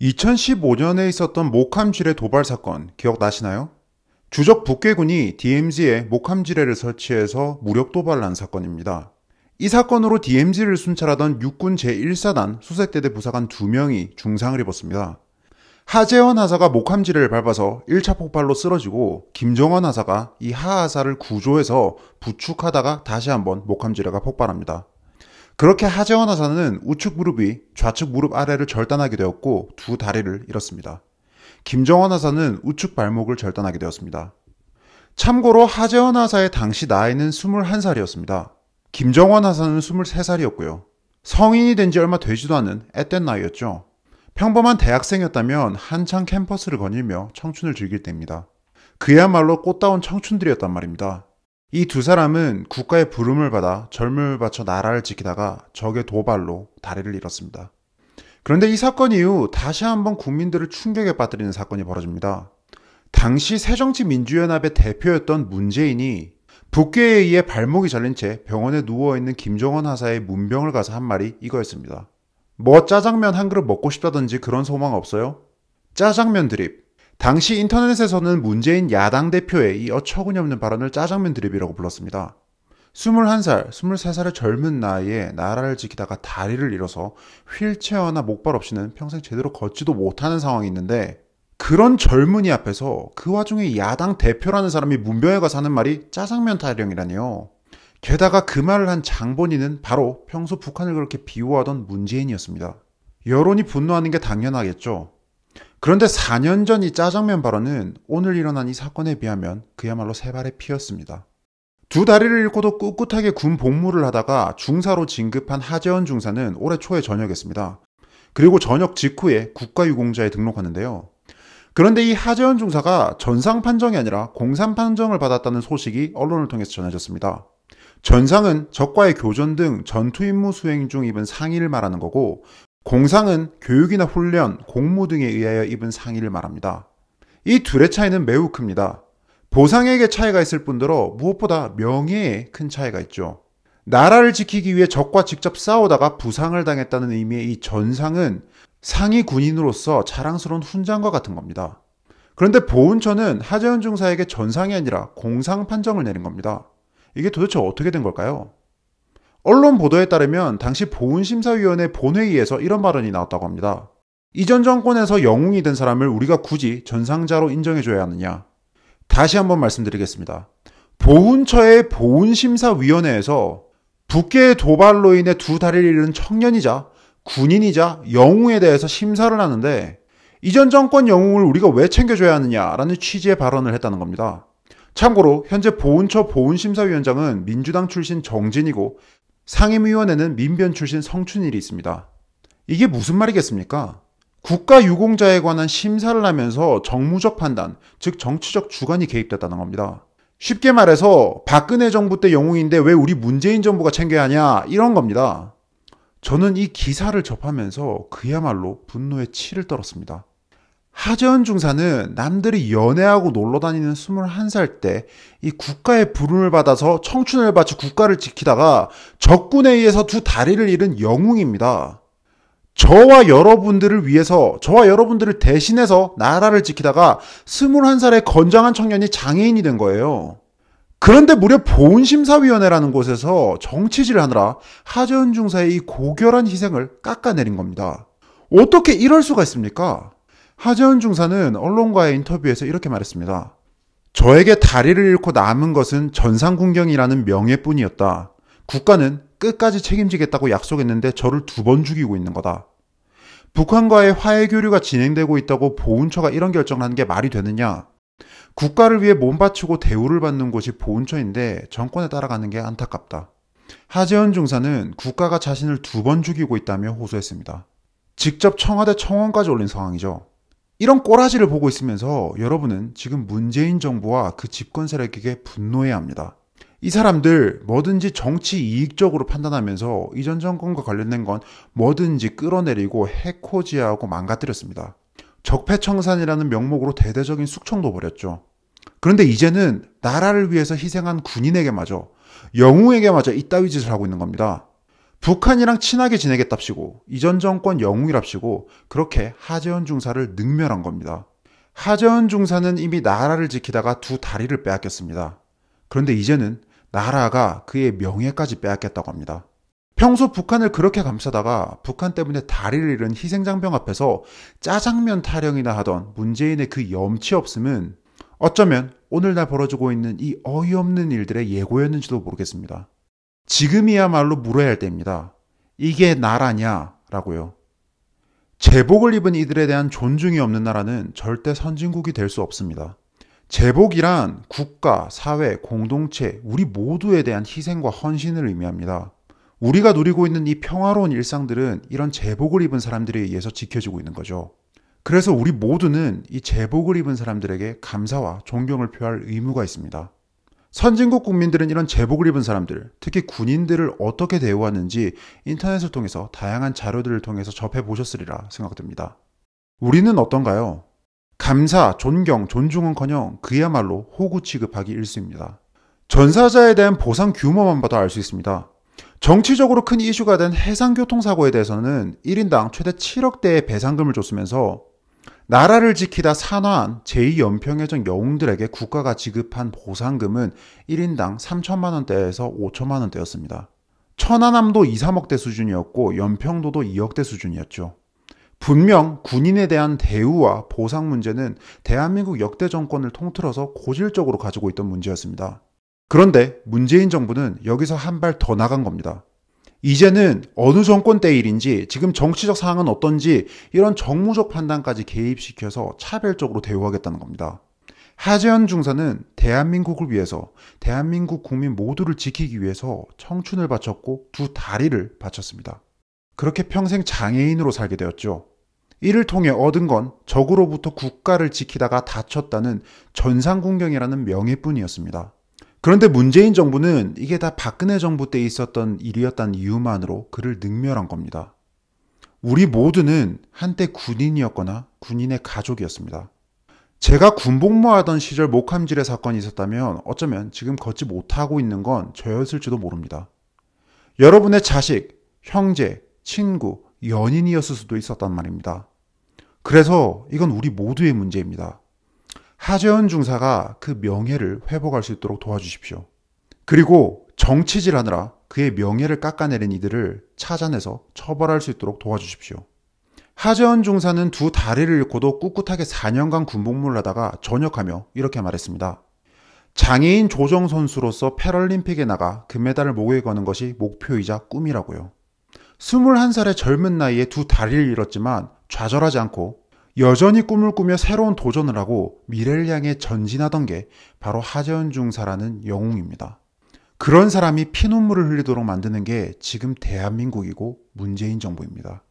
2015년에 있었던 목함지뢰 도발 사건 기억나시나요? 주적 북괴군이 DMZ에 목함지뢰를 설치해서 무력 도발을 한 사건입니다. 이 사건으로 DMZ를 순찰하던 육군 제1사단 수색대대 부사관 2명이 중상을 입었습니다. 하재원 하사가 목함지뢰를 밟아서 1차 폭발로 쓰러지고 김정원 하사가 이 하하사를 구조해서 부축하다가 다시 한번 목함지뢰가 폭발합니다. 그렇게 하재원 하사는 우측 무릎이 좌측 무릎 아래를 절단하게 되었고 두 다리를 잃었습니다. 김정원 하사는 우측 발목을 절단하게 되었습니다. 참고로 하재원 하사의 당시 나이는 21살이었습니다. 김정원 하사는 23살이었고요. 성인이 된 지 얼마 되지도 않은 앳된 나이였죠. 평범한 대학생이었다면 한창 캠퍼스를 거닐며 청춘을 즐길 때입니다. 그야말로 꽃다운 청춘들이었단 말입니다. 이 두 사람은 국가의 부름을 받아 젊음을 바쳐 나라를 지키다가 적의 도발로 다리를 잃었습니다. 그런데 이 사건 이후 다시 한번 국민들을 충격에 빠뜨리는 사건이 벌어집니다. 당시 새정치민주연합의 대표였던 문재인이 북괴에 의해 발목이 잘린 채 병원에 누워있는 김정원 하사의 문병을 가서 한 말이 이거였습니다. 뭐 짜장면 한 그릇 먹고 싶다든지 그런 소망 없어요? 짜장면 드립. 당시 인터넷에서는 문재인 야당 대표의 이 어처구니없는 발언을 짜장면 드립이라고 불렀습니다. 21살, 23살의 젊은 나이에 나라를 지키다가 다리를 잃어서 휠체어나 목발 없이는 평생 제대로 걷지도 못하는 상황이 있는데 그런 젊은이 앞에서 그 와중에 야당 대표라는 사람이 문병에 가서 하는 말이 짜장면 타령이라니요. 게다가 그 말을 한 장본인은 바로 평소 북한을 그렇게 비호하던 문재인이었습니다. 여론이 분노하는 게 당연하겠죠. 그런데 4년 전 이 짜장면 발언은 오늘 일어난 이 사건에 비하면 그야말로 세 발의 피였습니다. 두 다리를 잃고도 꿋꿋하게 군 복무를 하다가 중사로 진급한 하재원 중사는 올해 초에 전역했습니다. 그리고 전역 직후에 국가유공자에 등록하는데요. 그런데 이 하재원 중사가 전상 판정이 아니라 공산 판정을 받았다는 소식이 언론을 통해서 전해졌습니다. 전상은 적과의 교전 등 전투 임무 수행 중 입은 상의를 말하는 거고 공상은 교육이나 훈련, 공무 등에 의하여 입은 상의를 말합니다. 이 둘의 차이는 매우 큽니다. 보상액의 차이가 있을 뿐더러 무엇보다 명예에 큰 차이가 있죠. 나라를 지키기 위해 적과 직접 싸우다가 부상을 당했다는 의미의 이 전상은 상위 군인으로서 자랑스러운 훈장과 같은 겁니다. 그런데 보훈처는 하재현 중사에게 전상이 아니라 공상 판정을 내린 겁니다. 이게 도대체 어떻게 된 걸까요? 언론 보도에 따르면 당시 보훈심사위원회 본회의에서 이런 발언이 나왔다고 합니다. 이전 정권에서 영웅이 된 사람을 우리가 굳이 전상자로 인정해줘야 하느냐. 다시 한번 말씀드리겠습니다. 보훈처의 보훈심사위원회에서 북계의 도발로 인해 두 다리를 잃은 청년이자 군인이자 영웅에 대해서 심사를 하는데 이전 정권 영웅을 우리가 왜 챙겨줘야 하느냐라는 취지의 발언을 했다는 겁니다. 참고로 현재 보훈처 보훈심사위원장은 민주당 출신 정진이고 상임위원회는 민변 출신 성춘일이 있습니다. 이게 무슨 말이겠습니까? 국가 유공자에 관한 심사를 하면서 정무적 판단, 즉 정치적 주관이 개입됐다는 겁니다. 쉽게 말해서 박근혜 정부 때 영웅인데 왜 우리 문재인 정부가 챙겨야 하냐 이런 겁니다. 저는 이 기사를 접하면서 그야말로 분노의 치를 떨었습니다. 하재원 중사는 남들이 연애하고 놀러 다니는 21살 때 이 국가의 부름을 받아서 청춘을 바쳐 국가를 지키다가 적군에 의해서 두 다리를 잃은 영웅입니다. 저와 여러분들을 위해서, 저와 여러분들을 대신해서 나라를 지키다가 21살의 건장한 청년이 장애인이 된 거예요. 그런데 무려 보훈심사위원회라는 곳에서 정치질을 하느라 하재원 중사의 이 고결한 희생을 깎아내린 겁니다. 어떻게 이럴 수가 있습니까? 하재원 중사는 언론과의 인터뷰에서 이렇게 말했습니다. 저에게 다리를 잃고 남은 것은 전상군경이라는 명예뿐이었다. 국가는 끝까지 책임지겠다고 약속했는데 저를 두 번 죽이고 있는 거다. 북한과의 화해 교류가 진행되고 있다고 보훈처가 이런 결정을 하는 게 말이 되느냐? 국가를 위해 몸바치고 대우를 받는 곳이 보훈처인데 정권에 따라가는 게 안타깝다. 하재원 중사는 국가가 자신을 두 번 죽이고 있다며 호소했습니다. 직접 청와대 청원까지 올린 상황이죠. 이런 꼬라지를 보고 있으면서 여러분은 지금 문재인 정부와 그 집권 세력에게 분노해야 합니다. 이 사람들 뭐든지 정치 이익적으로 판단하면서 이전 정권과 관련된 건 뭐든지 끌어내리고 해코지하고 망가뜨렸습니다. 적폐청산이라는 명목으로 대대적인 숙청도 벌였죠. 그런데 이제는 나라를 위해서 희생한 군인에게마저 영웅에게마저 이따위 짓을 하고 있는 겁니다. 북한이랑 친하게 지내겠답시고 이전 정권 영웅이랍시고 그렇게 하재헌 중사를 능멸한 겁니다. 하재헌 중사는 이미 나라를 지키다가 두 다리를 빼앗겼습니다. 그런데 이제는 나라가 그의 명예까지 빼앗겼다고 합니다. 평소 북한을 그렇게 감싸다가 북한 때문에 다리를 잃은 희생장병 앞에서 짜장면 타령이나 하던 문재인의 그 염치 없음은 어쩌면 오늘날 벌어지고 있는 이 어이없는 일들의 예고였는지도 모르겠습니다. 지금이야말로 물어야 할 때입니다. 이게 나라냐? 라고요. 제복을 입은 이들에 대한 존중이 없는 나라는 절대 선진국이 될 수 없습니다. 제복이란 국가, 사회, 공동체, 우리 모두에 대한 희생과 헌신을 의미합니다. 우리가 누리고 있는 이 평화로운 일상들은 이런 제복을 입은 사람들에 의해서 지켜지고 있는 거죠. 그래서 우리 모두는 이 제복을 입은 사람들에게 감사와 존경을 표할 의무가 있습니다. 선진국 국민들은 이런 제복을 입은 사람들, 특히 군인들을 어떻게 대우하는지 인터넷을 통해서 다양한 자료들을 통해서 접해 보셨으리라 생각됩니다. 우리는 어떤가요? 감사, 존경, 존중은커녕 그야말로 호구 취급하기 일쑤입니다. 전사자에 대한 보상 규모만 봐도 알 수 있습니다. 정치적으로 큰 이슈가 된 해상교통사고에 대해서는 1인당 최대 7억대의 배상금을 줬으면서 나라를 지키다 산화한 제2연평해전 영웅들에게 국가가 지급한 보상금은 1인당 3천만 원대에서 5천만 원대였습니다. 천안함도 2, 3억대 수준이었고 연평도도 2억대 수준이었죠. 분명 군인에 대한 대우와 보상 문제는 대한민국 역대 정권을 통틀어서 고질적으로 가지고 있던 문제였습니다. 그런데 문재인 정부는 여기서 한 발 더 나간 겁니다. 이제는 어느 정권 때 일인지 지금 정치적 상황은 어떤지 이런 정무적 판단까지 개입시켜서 차별적으로 대우하겠다는 겁니다. 하재현 중사는 대한민국을 위해서 대한민국 국민 모두를 지키기 위해서 청춘을 바쳤고 두 다리를 바쳤습니다. 그렇게 평생 장애인으로 살게 되었죠. 이를 통해 얻은 건 적으로부터 국가를 지키다가 다쳤다는 전상군경이라는 명예뿐이었습니다. 그런데 문재인 정부는 이게 다 박근혜 정부 때 있었던 일이었다는 이유만으로 그를 능멸한 겁니다. 우리 모두는 한때 군인이었거나 군인의 가족이었습니다. 제가 군복무하던 시절 목함질의 사건이 있었다면 어쩌면 지금 걷지 못하고 있는 건 저였을지도 모릅니다. 여러분의 자식, 형제, 친구, 연인이었을 수도 있었단 말입니다. 그래서 이건 우리 모두의 문제입니다. 하재현 중사가 그 명예를 회복할 수 있도록 도와주십시오. 그리고 정치질 하느라 그의 명예를 깎아내린 이들을 찾아내서 처벌할 수 있도록 도와주십시오. 하재현 중사는 두 다리를 잃고도 꿋꿋하게 4년간 군복무를 하다가 전역하며 이렇게 말했습니다. 장애인 조정 선수로서 패럴림픽에 나가 금메달을 목에 거는 것이 목표이자 꿈이라고요. 21살의 젊은 나이에 두 다리를 잃었지만 좌절하지 않고 여전히 꿈을 꾸며 새로운 도전을 하고 미래를 향해 전진하던 게 바로 하재현 중사라는 영웅입니다. 그런 사람이 피눈물을 흘리도록 만드는 게 지금 대한민국이고 문재인 정부입니다.